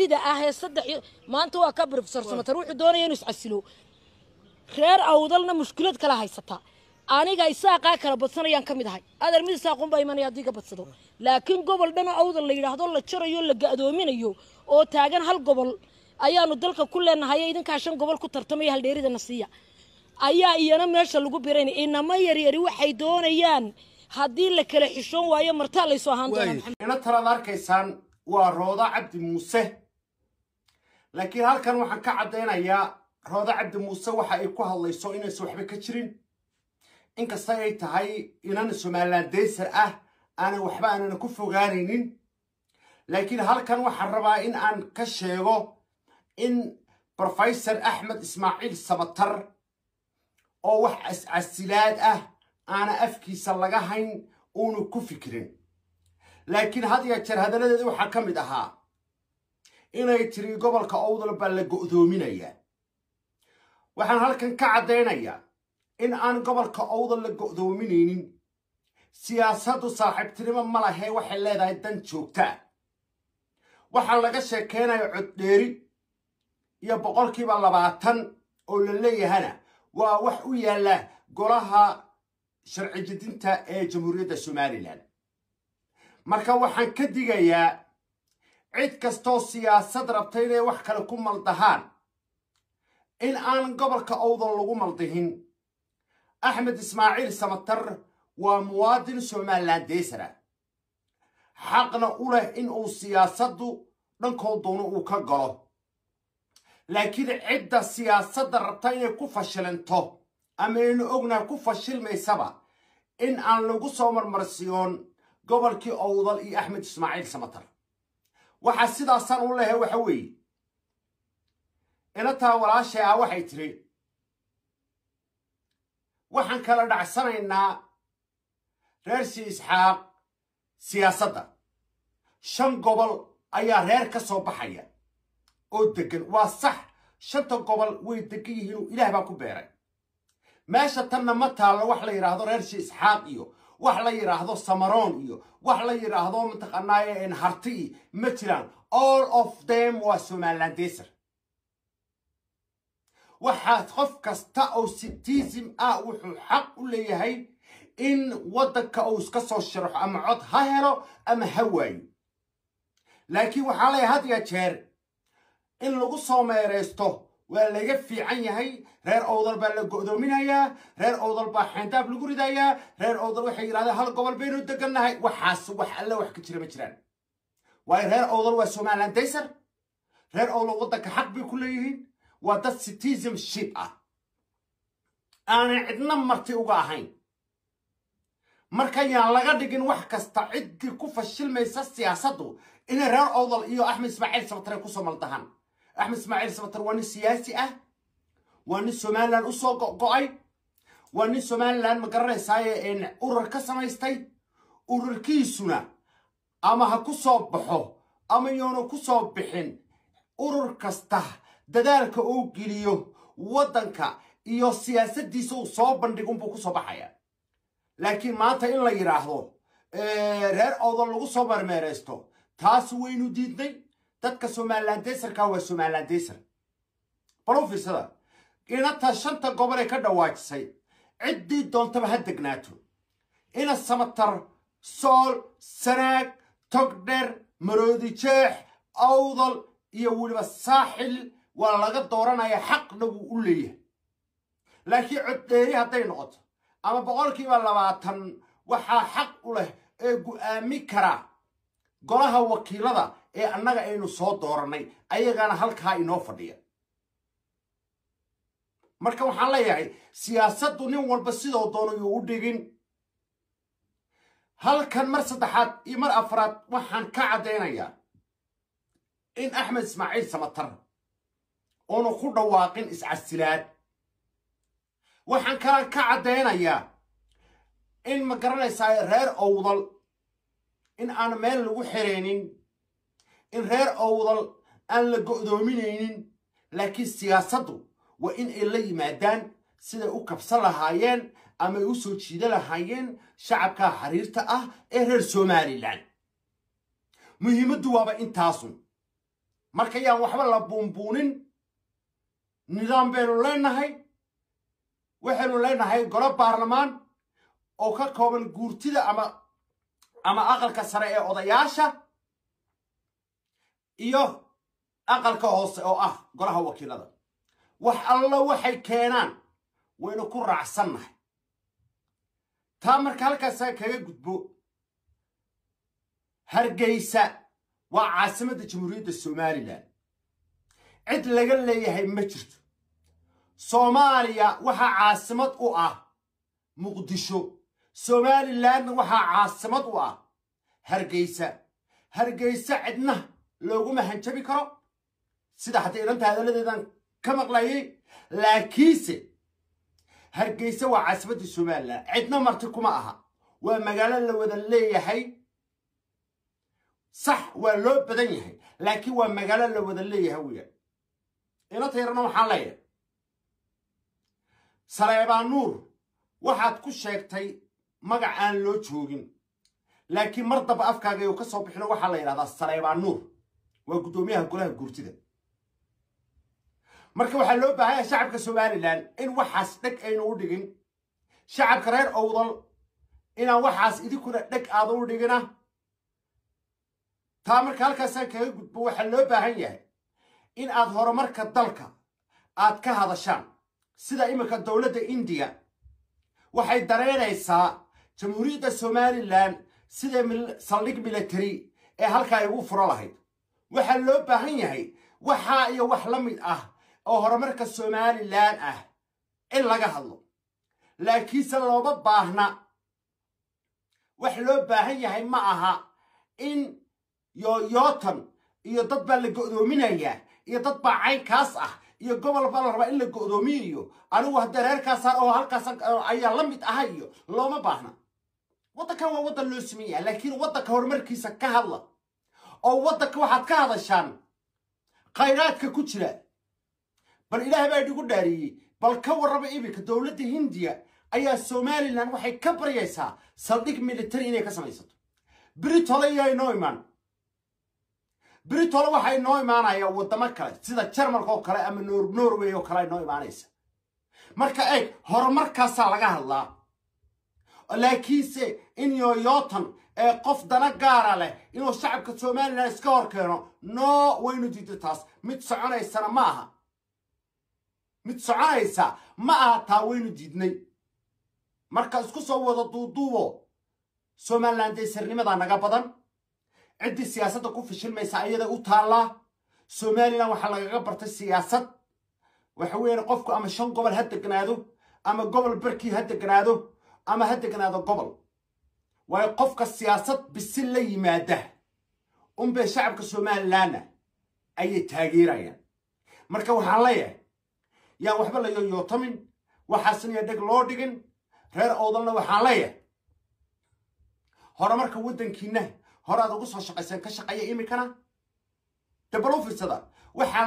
haldeerida ah ee saddex maanta waa ka brofesor samatar wuxuu doonaya inuu iscasilo reer awdalna mushkilad kala haysata. Aniga isaaqaa kala badsanayaan ka mid ahay. Adeer isaaqun baa imanaya haddii ka badsado. Laakiin gobol dhana awdal la yidhaahdo la jarayo la ga-doominayo oo taagan hal gobol ayaanu dalka ku leenahay idinkaa shan gobol ku tartamaya haldheeridana siiya. Ayaa iyana meesha lagu biraynay inama yaryari waxay doonayaan haddii la kala xishoon waayo martaa laysoo ahaan doona maxamed ina talaad arkaysaan waa rooda cabdi muuse laakiin halkan waxaan ka caddaynayaa rooda cabdi muuse waxa ay ku hadlayso inaysan waxba ka jirin. Inkasta ay tahay inan somalilan daysar ah aanan waxba aanana ku fogaanaynin. Laakiin halkan waxaan rabaa in aan ka sheego in brofesor axmed ismaaciil sabatar oo wax cascasilaad ah aana afkiisa laga hayn uunu ku fikirin. Laakiin had ya jeer hadalladeeda waxaa ka mid ahaa inay tiri gobolka owdal baa la go'doominayaa waxaan halkan ka caddaynayaa in aan gobolka owdal la go'doominaynin. Siyaasaddu saaxiibtinimo ma lahee waxay leedahay dan joogtaa waxaa laga sheekeynaya coddheeri iyo boqolkiiba labaatan oo la leeyahana waa wax u yaalla golaha sharci jedinta ee jamhuuriyadda somalilan. Marka waxaan ka digayaa cid kastoo siyaasad rabta inay wax kale ku maldahaan. In aan gobolka owdal lagu maldihin. Axmed ismaaciil samatar waa muwaadin somalilan deysara xaqna u leh in uu siyaasaddu dhankoo doono uu ka galo. Laakiin cidda siyaasadda rabta inay ku fashilinto ama aynu ognahay ku fashilmaysaba in aan lagu soo marmarsiyoon gobolkii owdal iyo axmed ismaaciil samatar waxaa sidaasaan u lehay waxa weeye inataa walaashay ah waxay tiri waxaan kala dhacsanaynaa reersi isxaaq siyaasadda. Shan gobol ayaa reer ka soo baxaya oo deggan. Waa sax shanta gobol way degan yihiinuu ilaah baa ku beeray. Meesha tanna ma taallo wax la yidhaahdo reersi isxaaq iyo wax la yidhaahdo samaroon iyo wax la yidhaahdo mataqaanaaye harti ma jiraan. All of them waa somaliland desar waxaa qof kasta oo citiism ah wuxuu xaq u leeyahay in waddanka uu iska soo sharaxo ama cod ha helo ama ha waayo. Laakiin waxaa leeyahay had ya jeer in lagu soo meeraysto waa laga fiican yahay. Reer owdal baa la go'doominayaa. Reer owdal baa xayndaab lagu ridayaa. Reer owdal waxay yidhahdeen hal gobol baynu degannahay. Waxaas wax alle wax ka jira ma jiraan. Waayo reer owdal waa somaliland daysar reer owdal waddanka xaq bay ku leeyihiin. Waa dad citizenship ah. Aanay cidna marti uga ahayn. Marka yaan laga dhigin wax kasta ciddii ku fashilmaysa siyaasaddu inay reer owdal iyo axmed ismaaciil sabatar ay ku soo maldahaan axmed ismaaciil sabatar waa nin siyaasi ah. Waa nin somalilan u soo go'go'ay. Waa nin somalilan ma garanaysaaye urur ka samaystay. Ururkiisuna ama ha ku soo baxo ama yoona ku soo bixin urur kasta dadaalka uu geliyo waddanka iyo siyaasaddiisa uu soo bandhigunbuu ku soo baxaya. Laakiin maanta in la yidhaahdo reer owdal lagu soo marmeeraysto taas waynu diidnay dadka somalilan desarka waa somalilan desar balo fiirsada inata shanta gobol ee ka dhawaajisay ciddii doontaba ha degnaato ina samatar sool sanaag togdher maroodi jeex awdal iyo weliba saaxil waa laga dooranaya xaqna wuu u leeyahay laakiin coddheeri hadday noqoto ama boqolkiiba labaatan waxaa xaq u leh ee gu'aami kara golaha wakiilada ee annaga aynu soo doorannay ayagana halkaa inoo fadhiya. Marka waxaan leeyahay siyaasaddu nin walba sidoo doono yuu u dhigin. Halkan mar saddexaad iyo mar afraad waxaan ka caddaynayaa in axmed ismaaciil samatar oonu ku dhawaaqin iscasilaad. Waxaan kala ka caddaynayaa in ma garanaysaa reer owdal in aan meel lagu xiraynin in reer owdal aan la go'doominaynin laakiin siyaasaddu waa in ay la yimaadaan siday u kabsan lahaayeen ama ay u soo jiida lahaayeen shacabka xiriirta ah ee reer somalilan muhiimaddu waaba intaasun. Marka yaan waxba la buunbuunin nidaam baynu leenahay waxaynu leenahay golo baarlamaan oo ka kooban guurtida ama ama aqalka sare ee odayaasha iyo aqalka hoose oo ah golaha wakiilada. Wax allo waxay keenaan waynu ku raacsannahay. Taa marka halkaasaa kaga gudbo hargeysa waa caasimadda jamhuuriyadda somalilan cid laga leeyahay ma jirto. Soomaaliya waxaa caasimad u ah muqdisho. Somalilanna waxaa caasimad u ah hargeysa hargeysa cidna looguma hanjabi karo sida haddii ilanta hadalladeedan ka maqlayay laakiinse hargeysa waa caasimadda somalilan cidna marti kuma aha waa magaalo la wada leeyahay sax waa loo badan yahay laakiin waa magaalo la wada leeyahay weya ilanta yarna waxaan leeyahay saleebaa nuur waxaad ku sheegtay magac aan loo joogin laakiin mar damba afkaaga uu ka soo bixino waxaa la yidhahdaa saleebaa nuur waa guddoomiyaha golaha guurtida. Marka waxaa loo baahanya shacabka somalilan in waxaas dheg aynu u dhigin. Shacabka reer owdal inaan waxaas idinkuna dheg aada u dhigina. Taa marka halkaasaan kaga gudbo waxaa loo baahan yahay in aad horumarka dalka aad ka hadashaan. Sida iminka dowladda indiya. Waxay dareynaysaa jamhuuriyadda somalilan sida saldhig military ee halkaa igu furo lahayd waxaa loo baahan yahay waxaa iyo wax la mid ah oo horumarka somalilan ah in laga hadlo. Laakiinse looma baahna. Wax loo baahan yahay ma aha in yooyootan iyo dad baa la go'doominayaa iyo dad baa caynkaas ah iyo gobol baa la rabaa in la go'doomiyayo anigu haddee reerkaasaan oo halkaas ayaa la mid aha iyo looma baahna. Waddankan waa waddan loo sameeyaa laakiin waddanka horumarkiisa ka hadla oo waddanka waxaad ka hadashaan. Khayraadka ku jira. Bal ilaah baa idhigu dhaariyey. Bal ka warraba iminka dowladda hindiya ayaa somalilan waxay ka baryaysaa saldhig military inay ka samaysato. Britole yaa inoo imaan. Britole waxaa inoo imaanaya waddamo kale sida jarmalka oo kale ama norway oo kale inoo imaanaysa. Marka eeg horumarkaasaa laga hadlaa. Laakiinse in yoyootan ee qof dana gaara leh inuu shacabka somalilan iska hor keeno noo waynu diido taas. Mid soconaysana ma aha. Mid soconaysa ma aha taa waynu diidnay. Marka isku soo wada duuduubo somalilan dee sirnimadaa naga badan. Ciddii siyaasadda ku fishilmaysa ayada u taallaa somalilan waxaa lagaga bartay siyaasad. Waxa weeyaan qofku ama shan gobol ha degnaado ama gobol barkii ha degnaado ama ha degnaado gobol waayo qofka siyaasad bisil la yimaada unbay shacabka somalilanna ayay taageerayaan. Marka waxaan leeyahay yaan waxba la yoyootamin waxaasna ya dheg loo dhigin reer owdalna waxaan leeyahay horumarka waddankiinna hore aad ugu soo shaqayseen ka shaqeeya iminkana dabal u fiirsada waxaa